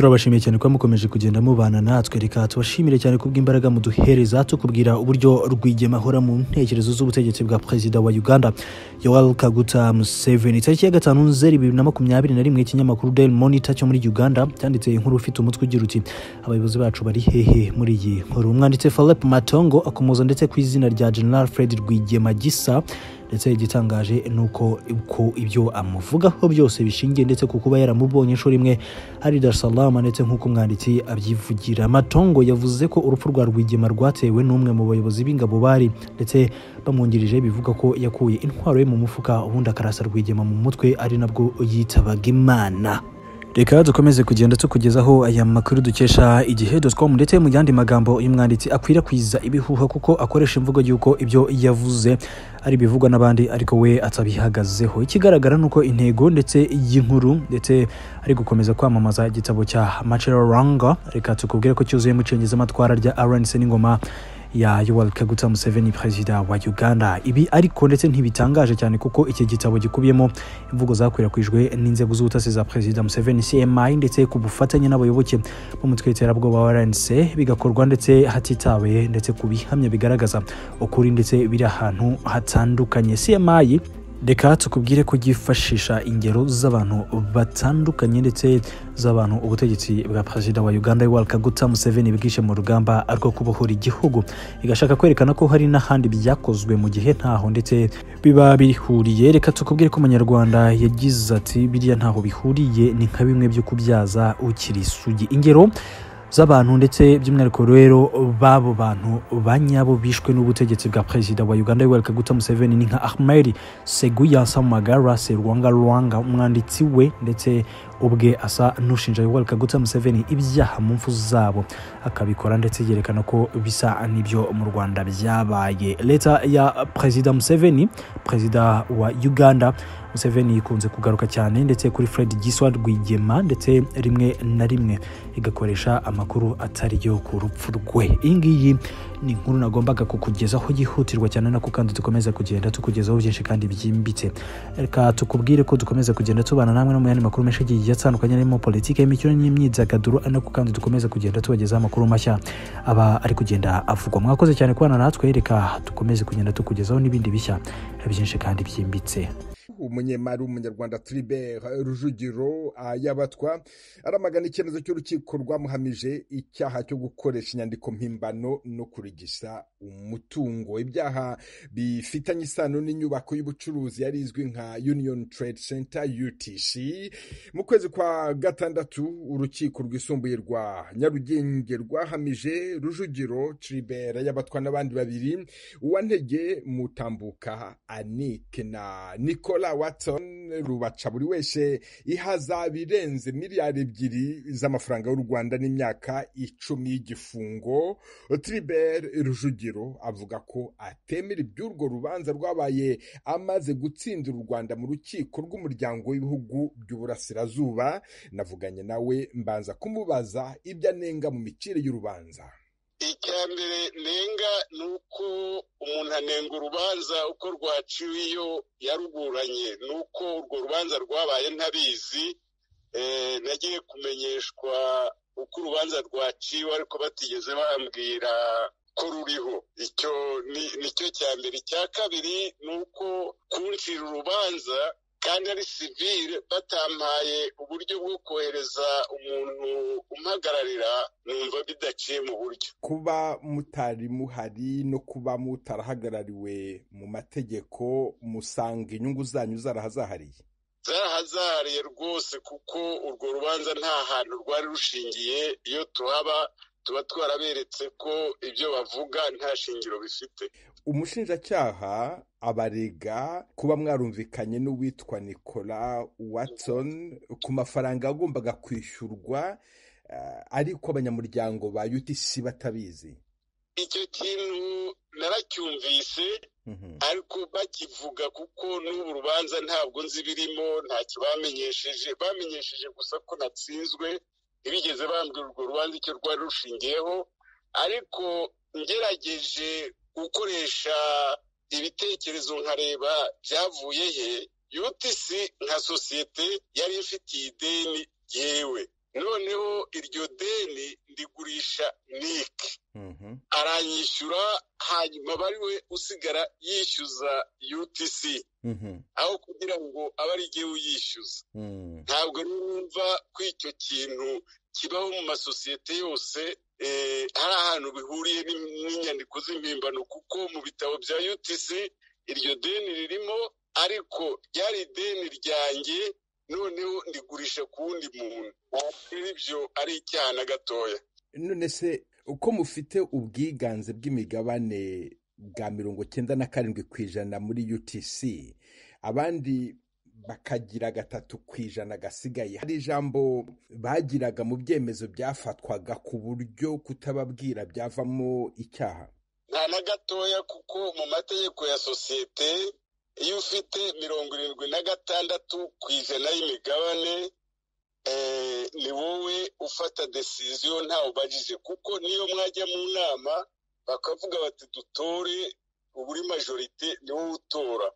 turabashimiye cyane kuba mukomeje kugenda mubana natwe. Reka tubashimire cyane kubw'imbaraga muduhereza tukubwira uburyo rwigema ahora mu ntekerezo z'ubutegetsi bwa perezida wa uganda yoweri kaguta museveni. Tariki ya gatanu nzeri bibiri na makumyabiri na rimwe ikinyamakuru daily monitor cyo muri uganda cyanditse inkuru ufite umutwe ugira uti abayobozi bacu bari hehe muri iyi nkuru. Umwanditsi philip matongo akomoza ndetse ku izina rya general fred rwigema gisa ndetse igitangaje ni uko uko ibyo amuvugaho byose bishingiye ndetse ku kuba yaramubonye inshuro imwe ari Dar es Salaam ndetse nk'uko umwanditsi abyivugira. Matongo yavuze ko urupfu rwa rwigema rwatewe n'umwe mu bayobozi b'ingabo bari ndetse bamwungirije bivuga ko yakuye intwaro ye mu mufuka ubundi akarasa rwigema mu mutwe ari nabwo yitabaga imana. Reka dukomeze kugenda tukugezaho aya makuru dukesha igihe com ndetse mu yandi magambo uyu mwanditsi akwirakwiza ibihuha kuko akoresha imvugo y'uko ibyo yavuze ari ibivugwa n'abandi ariko we atabihagazeho. Ikigaragara ni uko intego ndetse y'inkuru ndetse ari gukomeza kwamamaza igitabo cya macero ranga. Reka tukubwire ko cyuzuyemo icengezamatwara rya rnc n'ingoma ya yoweri kaguta museveni perezida wa uganda. Ibi ariko ndetse ntibitangaje cyane kuko iki gitabo gikubiyemo imvugo zakwirakwijwe n'inzego z'ubutasi za perezida museveni cmi ndetse ku bufatanye n'abayoboke b'umutwe w'iterabwoba wa rnc bigakorwa ndetse hatitawe ndetse ku bihamya bigaragaza ukuri ndetse biri ahantu hatandukanye. Cmi reka tukubwire ko ryifashisha ingero z'abantu batandukanye ndetse z'abantu ubutegetsi bwa perezida wa uganda yoweri kaguta museveni bwishe mu rugamba rwo kubohora igihugu. Igashaka kwerekana ko hari n'ahandi byakozwe mu gihe ntaho ndetse biba bihuriye. Reka tukubwire ko umunyarwanda yagize ati biriya ntaho bihuriye ni nka bimwe byo kubyaza ukiri isugi ingero z'abantu ndetse by'umwihariko rero b'abo bantu ba nyabo bishwe n'ubutegetsi bwa perezida wa uganda yoweri kaguta museveni ni nka ahmed seguya samagara serwanga rwanga umwanditsi we ndetse ubwe asa n'ushinja yoweri kaguta museveni ibyaha mu mfu zabo. Akabikora ndetse yerekana ko bisa n'ibyo mu rwanda byabaye. Leta ya perezida museveni perezida wa uganda museveni ikunze kugaruka cyane ndetse kuri fred giswa rwigema ndetse rimwe na rimwe igakoresha amakuru atari yo ku rupfu rwe. Iyi ngiyi ni inkuru nagombaga kukugezaho yihutirwa cyane nako kandi dukomeza kugenda tukugezaho byinshi kandi byimbitse. Reka tukubwire ko dukomeza kugenda tubana namwe no mu yandi makuru menshi agiye atandukanye arimo politiki y'imikino n'imyidagaduro nako kandi dukomeza kugenda tubagezaho amakuru mashya aba ari kugenda avugwa. Mwakoze cyane kubana natwe reka dukomeze kugenda tukugezaho n'ibindi bishya byinshi kandi byimbitse. Umunyemari w'umunyarwanda Tribert rujugiro yabatwa aramagana icyemezo cy'urukiko rwamuhamije icyaha cyo gukoresha inyandiko mpimbano no kurigisa umutungo. Ibyaha bifitanye isano n'inyubako y'ubucuruzi yari izwi nka union trade center utc mu kwezi kwa gatandatu urukiko rwisumbuye rwa nyarugenge rwahamije rujugiro Tribert yabatwa n'abandi babiri uwantege mutambuka anike na nicola watson. Rubaca buri wese ihazabu irenze miliyari ebyiri z'amafaranga y'u rwanda n'imyaka icumi y'igifungo. Tribert rujugiro avuga ko atemera iby'urwo rubanza rwabaye amaze gutsindira u rwanda mu rukiko rw'umuryango w'ibihugu by'uburasirazuba. Navuganye nawe mbanza kumubaza ibyo anenga mu micire y'urubanza. Icya mbere nenga ni uko umuntu anenga urubanza uko rwaciwe iyo yaruburanye ni uko urwo rubanza rwabaye ntabizi nagiye kumenyeshwa uko urubanza rwaciwe ariko batigeze bambwira ko ruriho. Icyo ni cyo cya mbere. Icya kabiri ni uko kuncira urubanza kandi ari sivire batampaye uburyo bwo kohereza umuntu umpagararira numva bidaciye mu buryo. Kuba mutari muhari no kuba mutarahagarariwe mu mategeko musanga inyungu zanyu zarahazahariye? Zarahazahariye rwose kuko urwo rubanza nta hantu rwari rushingiye iyo tuhaba tuba twaraberetse ko ibyo bavuga nta shingiro bifite. Umushinjacyaha abarega kuba mwarumvikanye n'uwitwa nicola watson ku mafaranga yagombaga kwishyurwa ariko abanyamuryango ba utc batabizi. Icyo kintu naracyumvise ariko bakivuga kuko n'ubu rubanza ntabwo nzi birimo ntacyo bamenyesheje bamenyesheje gusa ko natsinzwe ntibigeze bambwira urwo rubanza icyo rwari rushingiyeho ariko ngerageje gukoresha ibitekerezo nkareba byavuye he. Utc nka sosiyete yari ifitiye ideni yewe. Noneho iryo deni ndigurisha nike aranyishyura hanyuma aba ari we usigara yishyuza utc aho kugira ngo abe ari igihe uyishyuza. Ntabwo numva ko icyo kintu kibaho mu masosiyete yose hari ahantu bihuriye n'inyandiko z'impimbano kuko mu bitabo bya utc iryo deni ririmo ariko ryari ideni ryanjye noneho ndigurisha ku wundi muntu. Rero ibyo ari icyaha na gatoya. None se uko mufite ubwiganze bw'imigabane bwa mirongo cyenda na karindwi ku ijana muri utc abandi bakagira gatatu ku ijana gasigaye. Hari ijambo bagiraga mu byemezo byafatwaga ku buryo kutababwira byavamo icyaha. Nta na gatoya kuko mu mategeko ya sosiyete iyo ufite mirongo irindwi na gatandatu ku ijana y'imigabane ni wowe ufata desiziyo ntawe ubajije kuko niyo mwajya mu nama bakavuga bati dutore uburi majorite ni wowe utora.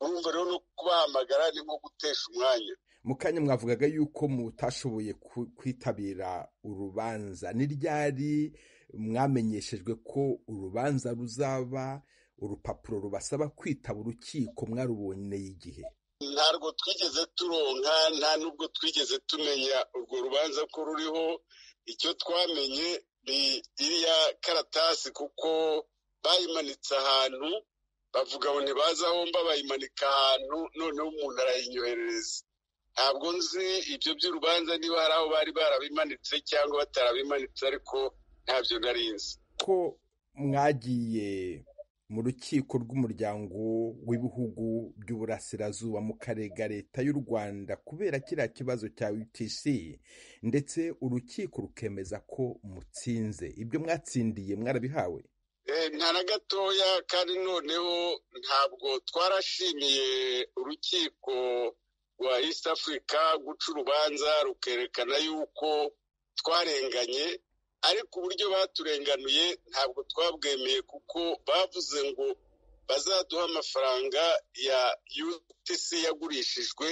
Urumva rero no kubahamagara ni nko gutesha umwanya. Mu kanya mwavugaga yuko mutashoboye kwitabira urubanza. Ni ryari mwamenyeshejwe ko urubanza ruzaba? Urupapuro rubasaba kwitaba urukiko mwaruboneye igihe. Ntabwo twigeze turonka nta nubwo twigeze tumenya urwo rubanza ko ruriho. Icyo twamenye ni iriya karatasi kuko bayimanitse ahantu bavuga ngo ntibaze aho mba bayimanika ahantu noneho umuntu arayinyoherereza. Ntabwo nzi ibyo by'urubanza niba hari aho bari barabimanitse cyangwa batarabimanitse ariko ntabyo nari nzi. Ko mwagiye mu rukiko rw'umuryango w'ibihugu by'uburasirazuba mu karega leta y'u rwanda kubera kiriya kibazo cya utc ndetse urukiko rukemeza ko mutsinze. Ibyo mwatsindiye mwarabihawe? Nta na gatoya kandi noneho ntabwo twarashimiye urukiko rwa east africa guca urubanza rukerekana yuko twarenganye. Ariko uburyo baturenganuye ntabwo twabwemeye kuko bavuze ngo bazaduha amafaranga ya utc yagurishijwe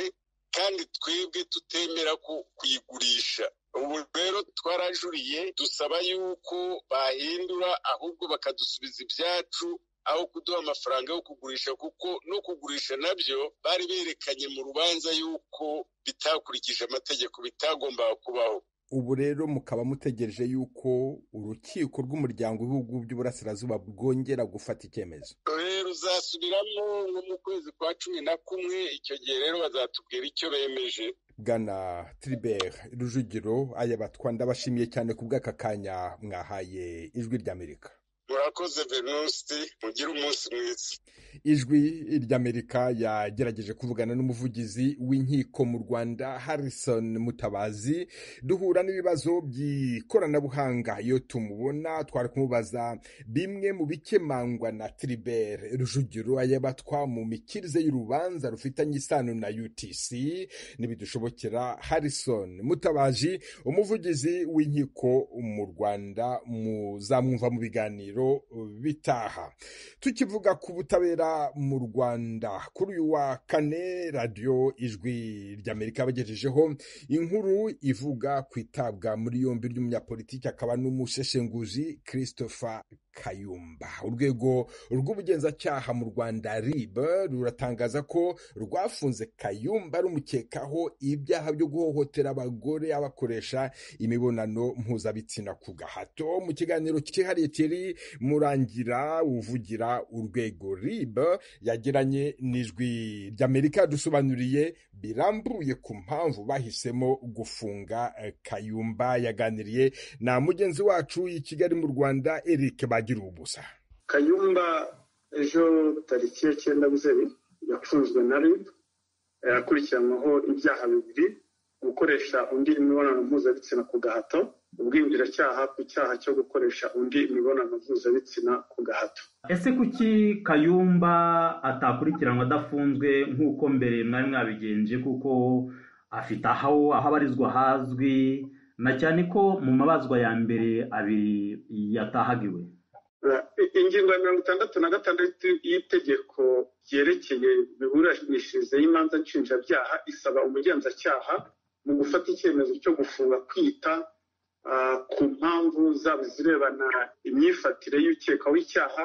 kandi twebwe tutemera kuyigurisha. Ubu rero twarajuriye dusaba yuko bahindura ahubwo bakadusubiza ibyacu aho kuduha amafaranga yo kugurisha kuko no kugurisha na byo bari berekanye mu rubanza yuko bitakurikije amategeko bitagombaga kubaho. Ubu rero mukaba mutegereje yuko urukiko rw'umuryango w'ibihugu by'uburasirazuba bwongera gufata icyemezo. Rero uzasubiramo nko mu kwezi kwa cumi na kumwe icyo gihe rero bazatubwira icyo bemeje. Bwana Tribert rujugiro aya batwa ndabashimiye cyane ku bw'aka kanya mwahaye ijwi ry'amerika. Murakoze venusti mugire umunsi mwiza. Ijwi ry'amerika yagerageje kuvugana n'umuvugizi w'inkiko mu rwanda harrison mutabazi. Duhura n'ibibazo by'ikoranabuhanga. Iyo tumubona twari kumubaza bimwe mu bikemangwa na Tribert rujugiro ayabatwa mu mikirize y'urubanza rufitanye isano na utc ntibidushobokera harrison mutabaji umuvugizi w'inkiko mu rwanda muzamwumva mu biganiro. Bitaha. Tukivuga ku butabera mu rwanda. Kuri uyu wa kane radiyo ijwi ry'amerika yabagejejeho inkuru ivuga ku itabwa muri yombi ry'umunyapolitiki akaba n'umusheshenguzi christopher kayumba. Urwego rw'ubugenzacyaha mu rwanda rib ruratangaza ko rwafunze kayumba rumukekaho ibyaha byo guhohotera abagore abakoresha imibonano mpuzabitsina ku gahato. Mu kiganiro cyihariye kiri murangira uvugira urwego rib yagiranye n'ijwi ry'amerika dusobanuriye birambuye ku mpamvu bahisemo gufunga kayumba. Yaganiriye na mugenzi wacu i kigali mu rwanda eric bagira ubusa. Kayumba ejo tariki ya cyenda nzeri yafunzwe na rib akurikiranyweho ibyaha bibiri gukoresha undi imibonano mpuzabitsina ku gahato ubwinjiracyaha ku cyaha cyo gukoresha undi imibonano mpuzabitsina ku gahato. Ese kuki kayumba atakurikiranwa adafunzwe nk'uko mbere mwari mwabigenje kuko afite aho aho abarizwa hazwi na cyane ko mu mabazwa ya mbere abiri yatahagiwe? Ingingo ya mirongo itandatu na gatandatu y'itegeko ryerekeye imiburanishirize y'imanza nshinjabyaha isaba umugenzacyaha mu gufata icyemezo cyo gufunga kwita ku mpamvu zaba zirebana imyifatire y'ukekaho icyaha